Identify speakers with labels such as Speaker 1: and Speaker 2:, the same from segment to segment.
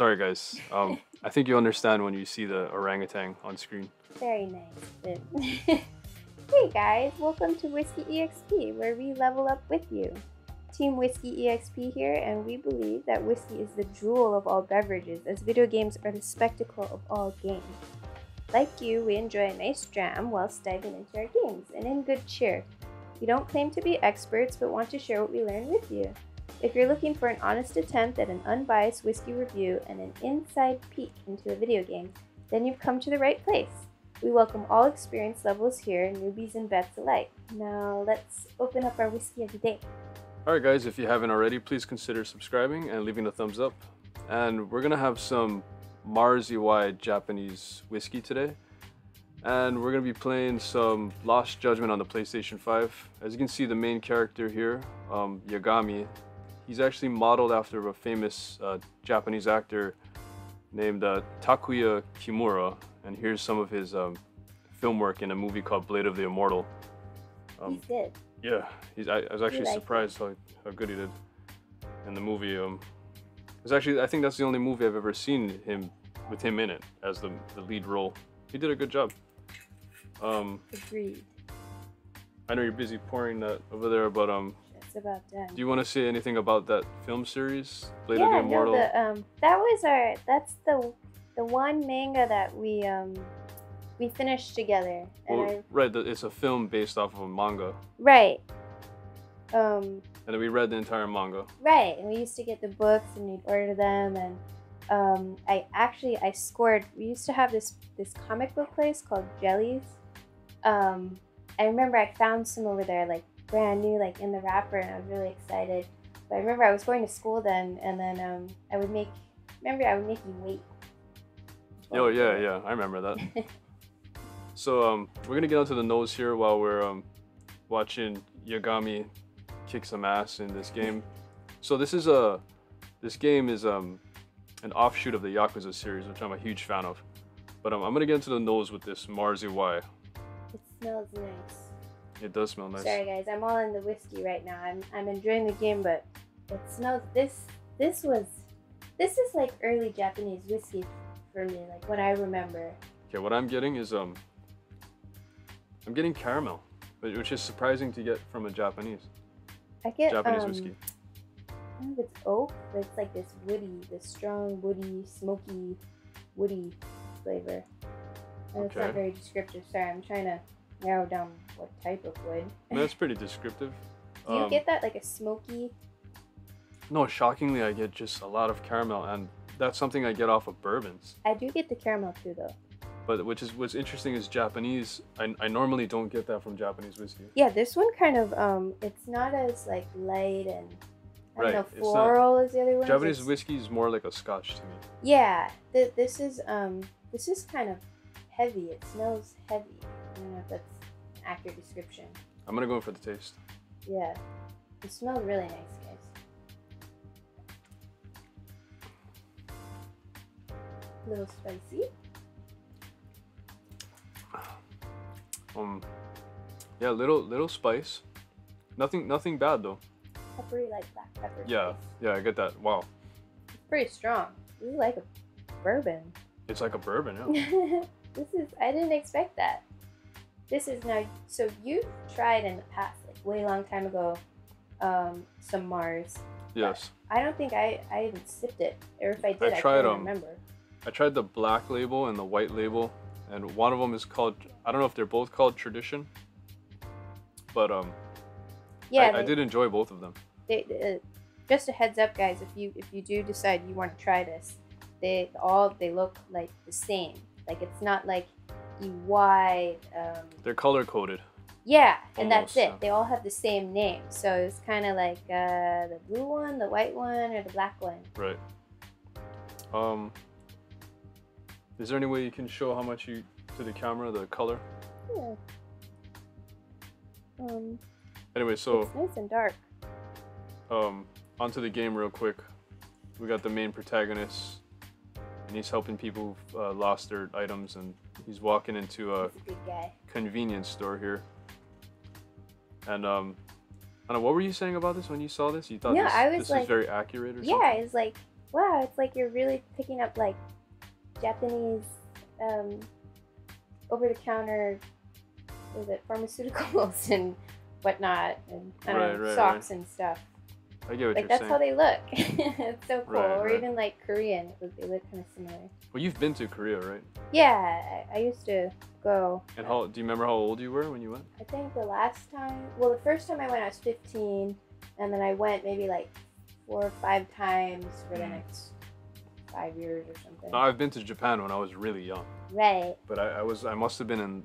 Speaker 1: sorry guys. Um, I think you understand when you see the orangutan on screen.
Speaker 2: Very nice. Hey guys, welcome to Whiskey EXP, where we level up with you. Team Whiskey EXP here, and we believe that whiskey is the jewel of all beverages, as video games are the spectacle of all games. Like you, we enjoy a nice dram whilst diving into our games, and in good cheer. We don't claim to be experts, but want to share what we learn with you. If you're looking for an honest attempt at an unbiased whiskey review and an inside peek into a video game, then you've come to the right place. We welcome all experience levels here, newbies and vets alike. Now let's open up our whiskey of the day.
Speaker 1: Alright guys, if you haven't already, please consider subscribing and leaving a thumbs up. And we're gonna have some Mars Japanese whiskey today. And we're gonna be playing some Lost Judgment on the PlayStation 5. As you can see, the main character here, um, Yagami, he's actually modeled after a famous uh, Japanese actor named uh, Takuya Kimura. And here's some of his um, film work in a movie called Blade of the Immortal. Um,
Speaker 2: He's good.
Speaker 1: yeah, he's, I, I was actually
Speaker 2: like
Speaker 1: surprised how, how good he did in the movie. Um, it's actually I think that's the only movie I've ever seen him with him in it as the, the lead role. He did a good job. Um,
Speaker 2: Agreed.
Speaker 1: I know you're busy pouring that over there, but um,
Speaker 2: That's about done.
Speaker 1: do you want to say anything about that film series, Blade
Speaker 2: yeah,
Speaker 1: of the Immortal?
Speaker 2: no, the, um, that was our. That's the the one manga that we um we finished together, and
Speaker 1: Well,
Speaker 2: I
Speaker 1: right, it's a film based off of a manga,
Speaker 2: right. Um,
Speaker 1: and then we read the entire manga.
Speaker 2: Right, and we used to get the books and we'd order them, and um, I actually I scored. We used to have this this comic book place called Jellies. Um, I remember I found some over there, like brand new, like in the wrapper, and I was really excited. But I remember I was going to school then, and then um, I would make. Remember, I would make you wait.
Speaker 1: Oh yeah, yeah, I remember that. so um, we're gonna get onto the nose here while we're um, watching Yagami kick some ass in this game. So this is a this game is um, an offshoot of the Yakuza series, which I'm a huge fan of. But um, I'm gonna get into the nose with this Mars Iwai.
Speaker 2: It smells nice.
Speaker 1: It does smell nice.
Speaker 2: Sorry guys, I'm all in the whiskey right now. I'm I'm enjoying the game, but it smells this this was this is like early Japanese whiskey for me, like what I remember.
Speaker 1: Okay, what I'm getting is um, I'm getting caramel, which is surprising to get from a Japanese
Speaker 2: I get
Speaker 1: Japanese
Speaker 2: um,
Speaker 1: whiskey.
Speaker 2: I don't know if it's oak, but it's like this woody, this strong woody, smoky, woody flavor. And it's not very descriptive. Sorry, I'm trying to narrow down what type of wood.
Speaker 1: That's pretty descriptive.
Speaker 2: Do you
Speaker 1: Um,
Speaker 2: get that like a smoky?
Speaker 1: No, shockingly, I get just a lot of caramel, and that's something I get off of bourbons.
Speaker 2: I do get the caramel too, though.
Speaker 1: But which is what's interesting is Japanese. I, I normally don't get that from Japanese whiskey.
Speaker 2: Yeah, this one kind of um, it's not as like light and I
Speaker 1: Right,
Speaker 2: don't know
Speaker 1: not-
Speaker 2: floral as the other one.
Speaker 1: Japanese whiskey is more like a Scotch to me.
Speaker 2: Yeah, th- this is um, this is kind of heavy. It smells heavy. I don't know if that's an accurate description.
Speaker 1: I'm gonna go in for the taste.
Speaker 2: Yeah, it smells really nice, guys. A little spicy.
Speaker 1: Um, yeah, little little spice. Nothing nothing bad though.
Speaker 2: Peppery like black pepper.
Speaker 1: Yeah,
Speaker 2: spice.
Speaker 1: yeah, I get that. Wow,
Speaker 2: It's pretty strong. This is like a bourbon.
Speaker 1: it's like a bourbon. Yeah.
Speaker 2: this is I didn't expect that. This is now so you tried in the past, like way long time ago, um, some Mars.
Speaker 1: yes,
Speaker 2: I don't think I I even sipped it, or if I did, I,
Speaker 1: tried,
Speaker 2: can't
Speaker 1: um,
Speaker 2: remember.
Speaker 1: I tried the black label and the white label, and one of them is called. I don't know if they're both called Tradition. But um,
Speaker 2: Yeah,
Speaker 1: I, I did enjoy both of them.
Speaker 2: they, uh, just a heads up, guys. If you if you do decide you want to try this, they all they look like the same. Like it's not like Iwai. Um,
Speaker 1: They're color coded.
Speaker 2: yeah, and that's it.
Speaker 1: yeah.
Speaker 2: They all have the same name, so it's kind of like uh, the blue one, the white one, or the black one.
Speaker 1: Right. Um. Is there any way you can show how much you to the camera the color?
Speaker 2: Yeah. Um,
Speaker 1: Anyway, so
Speaker 2: it's nice and dark.
Speaker 1: um, onto the game real quick. We got the main protagonist, and he's helping people who've uh, lost their items, and he's walking into a
Speaker 2: a
Speaker 1: convenience store here. And um, I don't know, what were you saying about this when you saw this? You thought
Speaker 2: No,
Speaker 1: this,
Speaker 2: I was
Speaker 1: this
Speaker 2: like-
Speaker 1: was very accurate or something?
Speaker 2: Yeah,
Speaker 1: something?
Speaker 2: it's like wow, it's like you're really picking up like Japanese um, over the counter was it pharmaceuticals and whatnot and
Speaker 1: Right,
Speaker 2: know,
Speaker 1: right,
Speaker 2: socks and stuff.
Speaker 1: I get what
Speaker 2: Like
Speaker 1: you're
Speaker 2: that's
Speaker 1: saying.
Speaker 2: how they look. it's so cool.
Speaker 1: Right,
Speaker 2: or
Speaker 1: right.
Speaker 2: even like Korean, it was- they look kind of similar.
Speaker 1: Well, you've been to Korea, right?
Speaker 2: Yeah, I, I used to go.
Speaker 1: And how do you remember how old you were when you went?
Speaker 2: I think the last time, well, the first time I went, I was 15, and then I went maybe like four or five times for the
Speaker 1: Mm.
Speaker 2: next five years or something.
Speaker 1: No, I've been to Japan when I was really young,
Speaker 2: right.
Speaker 1: but I, I was I must have been in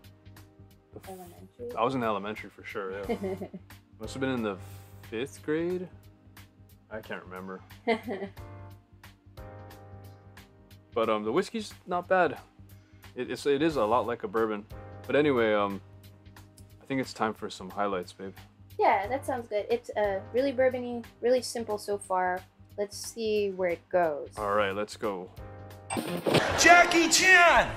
Speaker 2: Elementary.
Speaker 1: I was in elementary for sure. Yeah, must have been in the fifth grade. I can't remember, but um, the whiskey's not bad. It, it's it is a lot like a bourbon, but anyway, um, I think it's time for some highlights, babe.
Speaker 2: yeah, that sounds good. It's uh, really bourbony, really simple so far. Let's see where it goes.
Speaker 1: All right, let's go.
Speaker 3: Jackie Chan!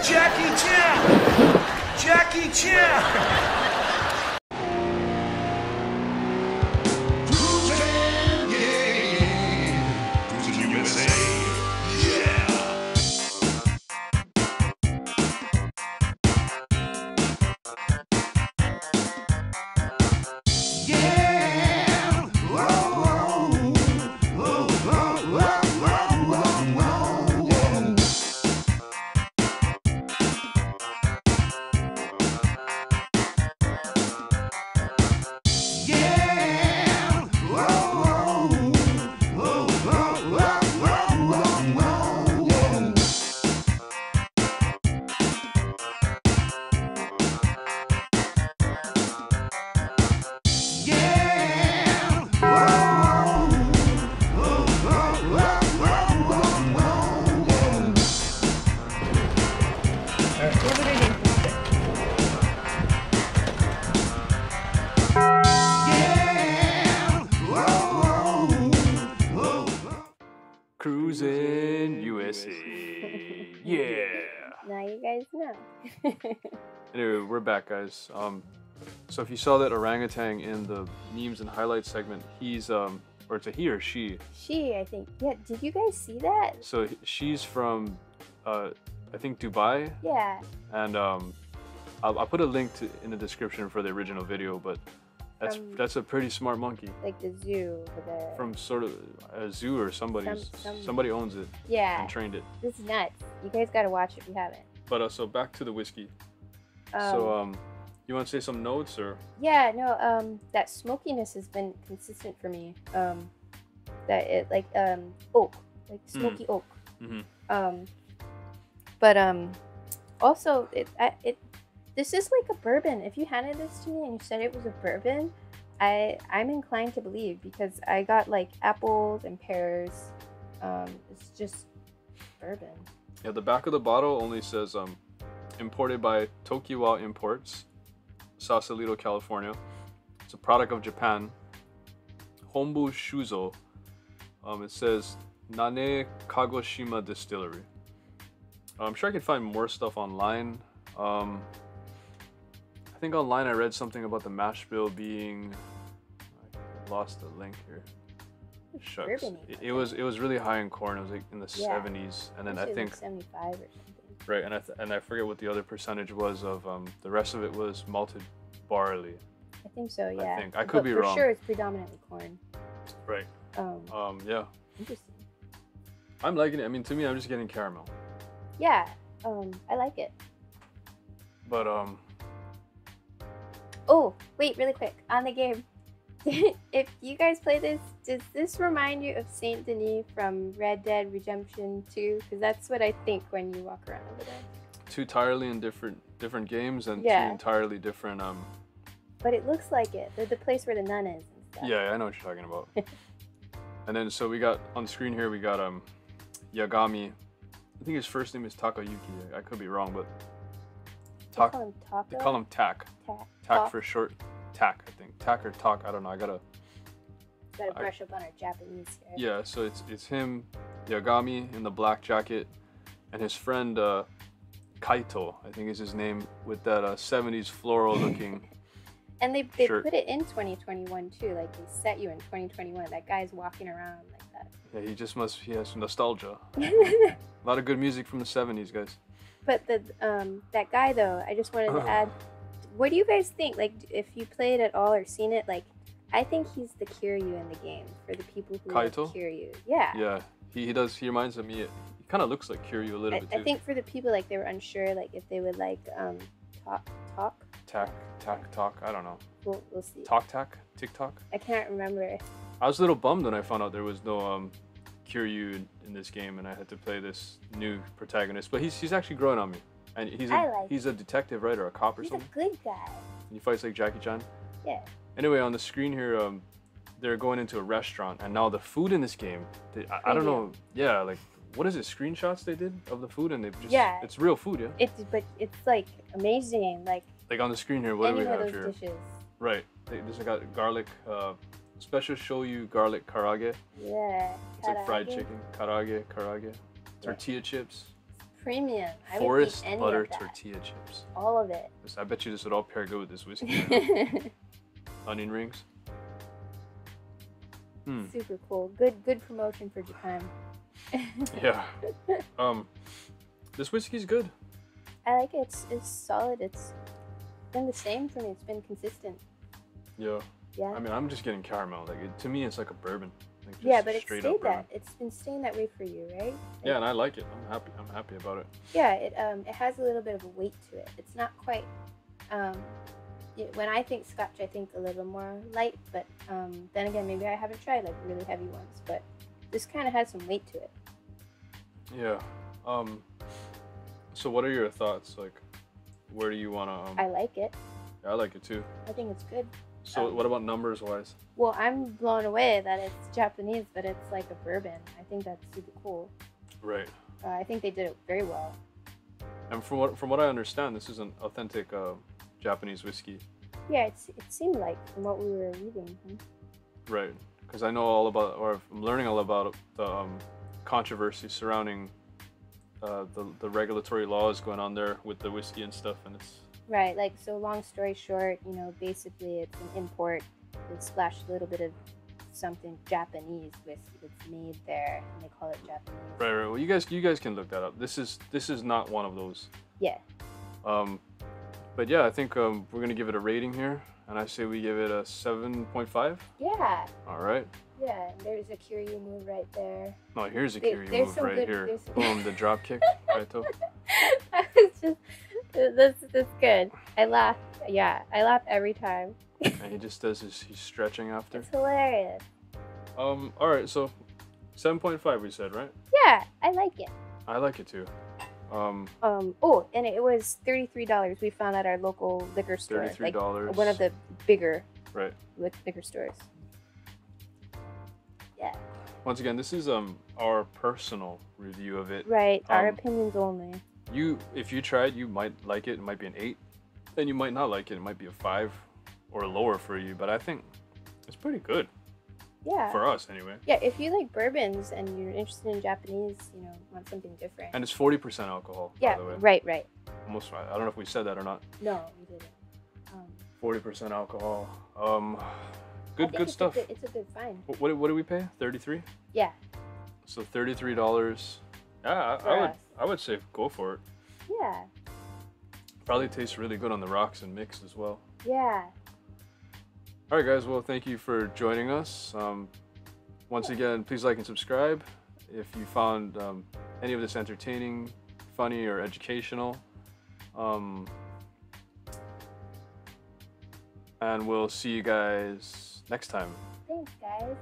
Speaker 3: Jackie Chan! Jackie Chan! Cruising,
Speaker 2: Now you guys know.
Speaker 1: Anyway, we're back, guys. Um, so if you saw that orangutan in the memes and highlights segment, he's um, or it's a he or she.
Speaker 2: she, I think. Yeah, did you guys see that?
Speaker 1: So she's from, uh, I think Dubai,
Speaker 2: Yeah.
Speaker 1: and um, I'll, I'll put a link to in the description for the original video. But that's
Speaker 2: From-
Speaker 1: that's a pretty smart monkey
Speaker 2: Like the zoo over there.
Speaker 1: from sort of a zoo or somebody's.
Speaker 2: some-
Speaker 1: Somebody owns it
Speaker 2: yeah.
Speaker 1: and trained it.
Speaker 2: This is nuts. You guys gotta watch it if you haven't.
Speaker 1: But uh, so back to the whiskey.
Speaker 2: Um,
Speaker 1: so um, you want to say some notes or?
Speaker 2: Yeah, no, um, that smokiness has been consistent for me. Um, that it like um oak, like
Speaker 1: Hmm.
Speaker 2: smoky oak.
Speaker 1: Mm-hmm.
Speaker 2: Um, but um, also it I, it this is like a bourbon. If you handed this to me and you said it was a bourbon, I I'm inclined to believe because I got like apples and pears. Um, it's just bourbon.
Speaker 1: Yeah, the back of the bottle only says um, imported by Tokiwa Imports, Sausalito, California. It's a product of Japan. Hombo Shuzo. Um, it says Nanei Kagoshima Distillery. I'm sure I could find more stuff online. Um, I think online I read something about the mash bill being. I lost the link here. Shucks. It, it was it was really high in corn. It was like in the
Speaker 2: Yeah.
Speaker 1: 70s, and then I think
Speaker 2: like 75 or something.
Speaker 1: right, and I th- and I forget what the other percentage was of um the rest of it was malted barley.
Speaker 2: I think so. Yeah.
Speaker 1: I think. I could
Speaker 2: But
Speaker 1: be
Speaker 2: for
Speaker 1: wrong.
Speaker 2: sure, it's predominantly corn.
Speaker 1: Right.
Speaker 2: Um,
Speaker 1: Um. Yeah.
Speaker 2: interesting.
Speaker 1: I'm liking it. I mean, to me, I'm just getting caramel.
Speaker 2: Yeah. Um, I like it.
Speaker 1: But um,
Speaker 2: Oh, wait, really quick on the game. if you guys play this, does this remind you of Saint Denis from Red Dead Redemption 2? Because that's what I think when you walk around over there.
Speaker 1: two entirely in different different games and
Speaker 2: Yeah.
Speaker 1: two entirely different um.
Speaker 2: But it looks like it. The, the place where the nun is and stuff.
Speaker 1: Yeah, I know what you're talking about. and then so we got on the screen here we got um, Yagami. I think his first name is Takayuki. I could be wrong, but
Speaker 2: They call him Taco.
Speaker 1: They call him Tak.
Speaker 2: Ta-
Speaker 1: Tak for short. Tack, I think. Tack or Talk. I don't know. I gotta.
Speaker 2: Gotta
Speaker 1: I-
Speaker 2: brush up on our Japanese here.
Speaker 1: Yeah, so it's it's him, Yagami in the black jacket, and his friend uh, Kaito, I think is his name, with that uh, 70s floral looking.
Speaker 2: And they, they
Speaker 1: Sure.
Speaker 2: put it in 2021 too. Like they set you in 2021. That guy's walking around like that.
Speaker 1: yeah, he just must he has nostalgia. A lot of good music from the 70s, guys.
Speaker 2: But the um that guy though, I just wanted to add. What do you guys think? Like, if you played at all or seen it, like, I think he's the Kiryu in the game for the people who
Speaker 1: Kaito?
Speaker 2: like Kiryu. Yeah.
Speaker 1: Yeah, he, he does. He reminds me. He kind of looks like Kiryu a little
Speaker 2: I,
Speaker 1: bit too.
Speaker 2: I think for the people like they were unsure, like if they would like um talk talk.
Speaker 1: Tack, tack, talk. I don't know.
Speaker 2: We'll, we'll see.
Speaker 1: Talk, tack, TikTok.
Speaker 2: I can't remember.
Speaker 1: I was a little bummed when I found out there was no um, Kiryu in, in this game, and I had to play this new protagonist. But he's he's actually growing on me, and he's a
Speaker 2: I like
Speaker 1: he's a detective, right, or a cop or
Speaker 2: He's a good guy.
Speaker 1: And he fights like Jackie Chan.
Speaker 2: Yeah.
Speaker 1: Anyway, on the screen here, um, they're going into a restaurant, and now the food in this game, they, I, I don't know. Yeah, like what is it? Screenshots they did of the food, and they just
Speaker 2: Yeah.
Speaker 1: it's real food, yeah.
Speaker 2: It's but it's like amazing. Like
Speaker 1: Like on the screen here, what do we have
Speaker 2: those
Speaker 1: here?
Speaker 2: dishes.
Speaker 1: Right. They, this got garlic, uh, special shoyu garlic karaage.
Speaker 2: Yeah.
Speaker 1: It's like fried chicken, karaage, karaage, tortilla chips,
Speaker 2: Premium. I
Speaker 1: forest butter tortilla chips.
Speaker 2: All of it.
Speaker 1: I bet you this would all pair good with this whiskey. Onion rings. Hmm.
Speaker 2: Super cool. Good good promotion for Japan.
Speaker 1: Yeah. Um, this whiskey's good.
Speaker 2: I like it. It's, it's solid. It's been the same for me. It's been consistent.
Speaker 1: Yeah.
Speaker 2: Yeah.
Speaker 1: I mean, I'm just getting caramel. Like it, to me, it's like a bourbon. Like
Speaker 2: yeah, but it stayed
Speaker 1: up bourbon.
Speaker 2: that. It's been staying that way for you, right?
Speaker 1: Yeah, and I like it. I'm happy. I'm happy about it.
Speaker 2: Yeah, it um it has a little bit of a weight to it. It's not quite um when I think scotch, I think a little more light, but um then again, maybe I haven't tried like really heavy ones, but this kind of has some weight to it.
Speaker 1: Yeah. Um. So, what are your thoughts? Like, where do you wanna? Um,
Speaker 2: I like it.
Speaker 1: I like it too.
Speaker 2: I think it's good.
Speaker 1: So, what about numbers wise?
Speaker 2: Well, I'm blown away that it's Japanese, but it's like a bourbon. I think that's super cool.
Speaker 1: Right.
Speaker 2: Uh, I think they did it very well.
Speaker 1: And from what from what I understand, this is an authentic uh, Japanese whiskey.
Speaker 2: Yeah, it's, it seemed like from what we were reading. hmm.
Speaker 1: Right. Because I know all about, or I'm learning all about the um, controversy surrounding uh, the the regulatory laws going on there with the whiskey and stuff, and it's
Speaker 2: Right, like so. Long story short, you know, basically it's an import. They splash a little bit of something Japanese whiskey that's made there, and they call it Japanese.
Speaker 1: right. Right. Well, you guys you guys can look that up. This is this is not one of those.
Speaker 2: Yeah.
Speaker 1: Um, but yeah, I think um, we're gonna give it a rating here, and I say we give it a seven point five.
Speaker 2: Yeah,
Speaker 1: All right.
Speaker 2: yeah. There's a Kiryu move right there.
Speaker 1: No, here's a
Speaker 2: There-
Speaker 1: move right
Speaker 2: good-
Speaker 1: here. Boom, the drop kick. Right, though.
Speaker 2: I was just this this good. I laugh. Yeah, I laugh every time.
Speaker 1: and he just does his he's stretching after.
Speaker 2: It's hilarious.
Speaker 1: Um. All right. So, seven point five. We said right.
Speaker 2: Yeah, I like it.
Speaker 1: I like it too. Um,
Speaker 2: Um. Oh, and it was thirty three dollars. We found at our local liquor store,
Speaker 1: thirty-three
Speaker 2: like
Speaker 1: dollars.
Speaker 2: one of the bigger
Speaker 1: Right.
Speaker 2: liquor stores. Yeah.
Speaker 1: Once again, this is um our personal review of it.
Speaker 2: Right. Our
Speaker 1: Um,
Speaker 2: opinions only.
Speaker 1: You, if you tried, you might like it. It might be an eight. and you might not like it. It might be a five, or lower for you. But I think it's pretty good
Speaker 2: Yeah.
Speaker 1: for us anyway.
Speaker 2: yeah. If you like bourbons and you're interested in Japanese, you know, want something different.
Speaker 1: And it's forty percent alcohol.
Speaker 2: yeah.
Speaker 1: By the way.
Speaker 2: Right. Right.
Speaker 1: Almost. right. I don't know if we said that or not.
Speaker 2: No, we didn't. Um,
Speaker 1: Forty percent alcohol. Um, good, good
Speaker 2: it's
Speaker 1: stuff.
Speaker 2: A good, it's a good find.
Speaker 1: What, what, did we pay? Thirty-three.
Speaker 2: Yeah.
Speaker 1: So thirty-three dollars. Yeah, I, I would.
Speaker 2: us.
Speaker 1: I would say go for it.
Speaker 2: Yeah.
Speaker 1: Probably tastes really good on the rocks and mixed as well.
Speaker 2: Yeah.
Speaker 1: All right, guys. Well, thank you for joining us. Um, once again, please like and subscribe. If you found um, any of this entertaining, funny, or educational, um, and we'll see you guys next time.
Speaker 2: Thanks, guys.